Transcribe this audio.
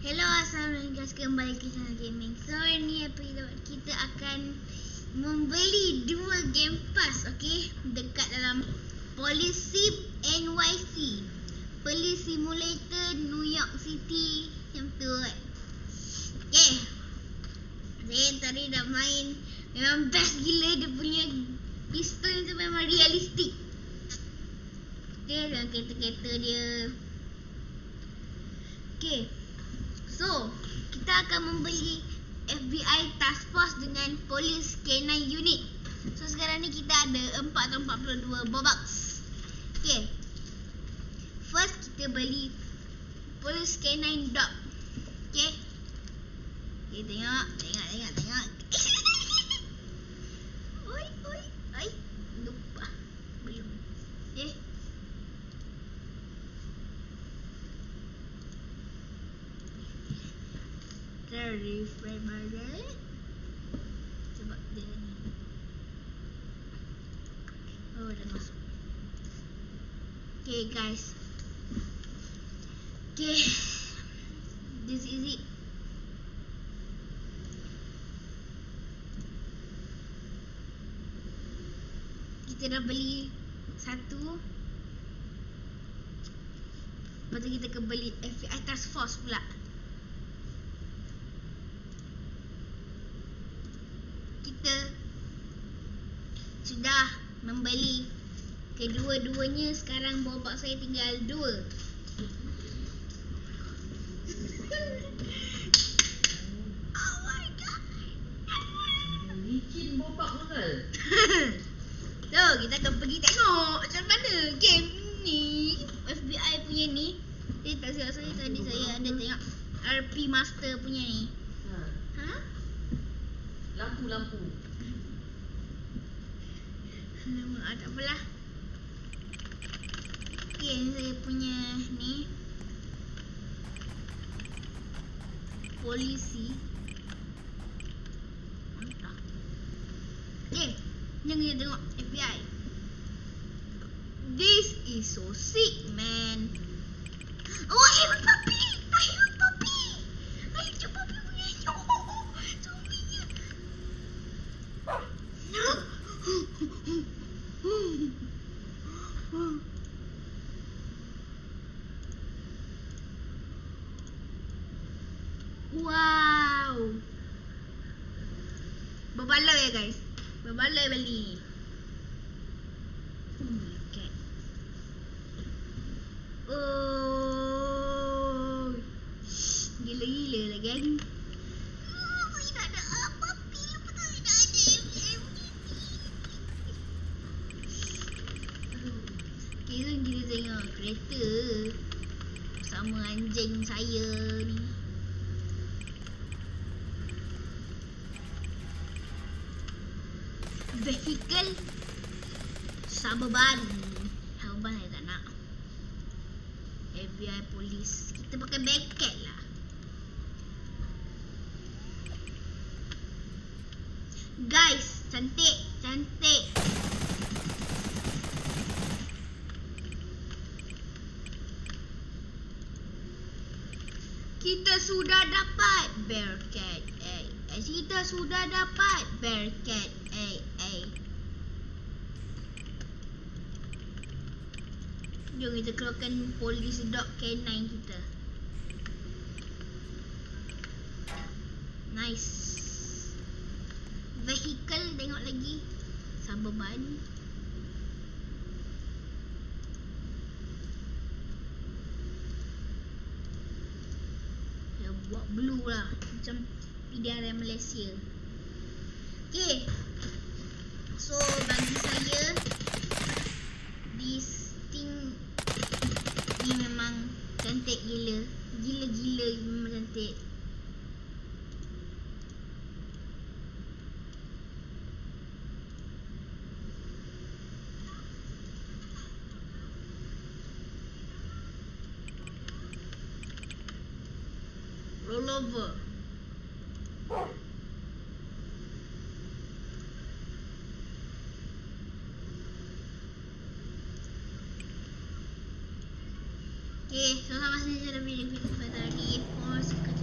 Hello, Assalamualaikum. Guys Kembali ke channel gaming. So, ni episode kita akan Membeli dua game pass Okay Dekat dalam Policy NYC Police Simulator New York City. Yang tu kan Okay Saya tadi dah main. Memang best gila Dia punya Pistol tu memang realistik. Okay Dengan kereta-kereta dia. Okay So, kita akan membeli FBI Task Force dengan Polis K9 Unit. So, sekarang ni kita ada 442 box. Okay. First, kita beli Polis K9 Dog. Okay. Okay, tengok. Tengok, tengok, Sebab dia ni. Oh dah masuk. Okay guys. Okay. This is it. Kita dah beli Satu. Lepas tu kita akan beli FBI Task Force pula kita sudah membeli kedua-duanya sekarang bobak saya tinggal dua oh my god Licin bopak mahal. so kita akan pergi tengok macam mana game ni FBI punya ni eh tak silap saya tadi saya ada tengok RP Master punya ni? Lampu-lampu. Alamak, ah, tak apalah. Okay, ni saya punya ni. Polisi. Mantap. Okay, ni kita tengok FBI. This is so sick, man. Wow. Berbaloi ya guys. Berbaloi beli. Oh my god. Oh. Gila-gila lah kan. Oh, saya nak ada apa pil betul saya nak ada MMG. Kira kita tengok kereta. Sama anjing saya ni. Vehicle Sababan Sababan saya tak nak. FBI polis. Kita pakai beket lah. Guys, cantik Kita sudah dapat Bearcat A. Eh, kita sudah dapat Bearcat A. A. Jom kita keluarkan polis dog K9 kita. Nice. Vehicle tengok lagi. Suburban. Dia buat blue lah. Macam PDRM Malaysia. Okay. So bagi saya This thing Ni memang Cantik gila. Gila-gila memang cantik Roll over Okay, so sama saja dalam video kita pada hari. Terima kasih